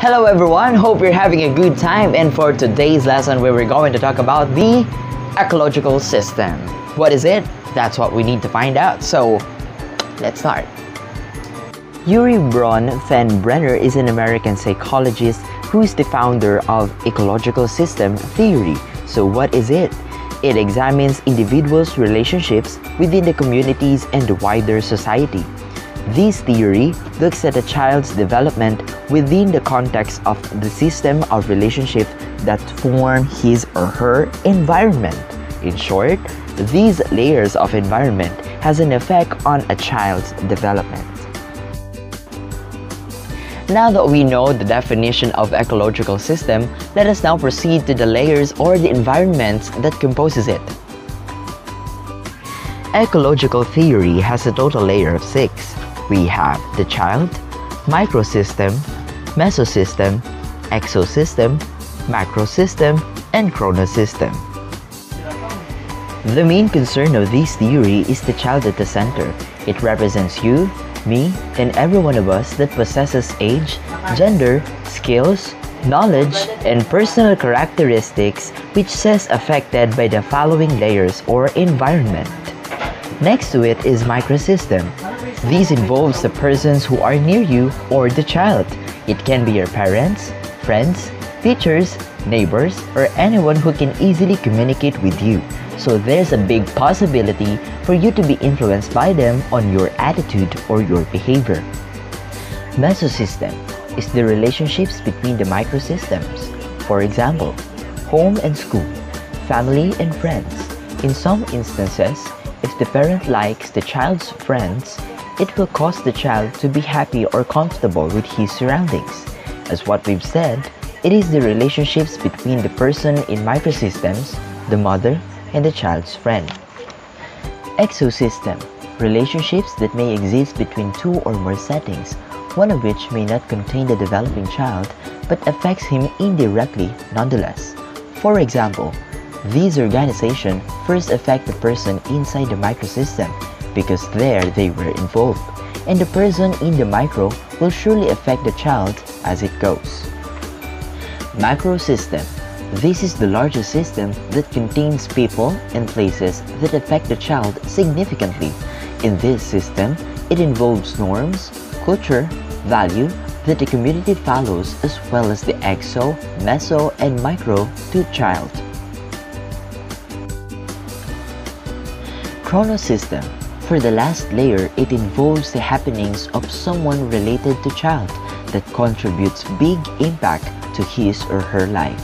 Hello everyone, hope you're having a good time and for today's lesson we we're going to talk about the ecological system. What is it? That's what we need to find out. So, let's start. Urie Braun Fenbrenner is an American psychologist who is the founder of ecological system theory. So what is it? It examines individuals' relationships within the communities and the wider society. This theory looks at a child's development within the context of the system of relationship that form his or her environment. In short, these layers of environment has an effect on a child's development. Now that we know the definition of ecological system, let us now proceed to the layers or the environments that composes it. Ecological theory has a total layer of six we have the child, microsystem, mesosystem, exosystem, macrosystem, and chronosystem. The main concern of this theory is the child at the center. It represents you, me, and every one of us that possesses age, gender, skills, knowledge, and personal characteristics which says affected by the following layers or environment. Next to it is microsystem. This involves the persons who are near you or the child. It can be your parents, friends, teachers, neighbors, or anyone who can easily communicate with you. So there's a big possibility for you to be influenced by them on your attitude or your behavior. Mesosystem is the relationships between the microsystems. For example, home and school, family and friends. In some instances, if the parent likes the child's friends, it will cause the child to be happy or comfortable with his surroundings. As what we've said, it is the relationships between the person in microsystems, the mother, and the child's friend. Exosystem relationships that may exist between two or more settings, one of which may not contain the developing child but affects him indirectly nonetheless. For example, these organizations first affect the person inside the microsystem because there they were involved, and the person in the micro will surely affect the child as it goes. Macro system. This is the largest system that contains people and places that affect the child significantly. In this system, it involves norms, culture, value that the community follows as well as the exo, meso, and micro to child. Chronosystem for the last layer, it involves the happenings of someone related to child that contributes big impact to his or her life.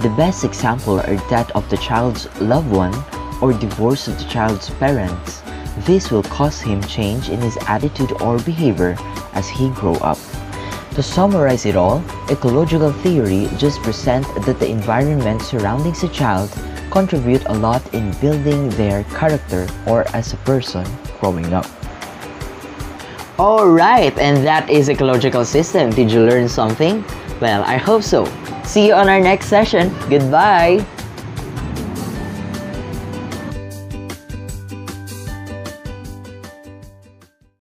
The best example are that of the child's loved one or divorce of the child's parents. This will cause him change in his attitude or behavior as he grow up. To summarize it all, ecological theory just present that the environment surrounding a child contribute a lot in building their character or as a person growing up. Alright, and that is ecological system. Did you learn something? Well, I hope so. See you on our next session. Goodbye!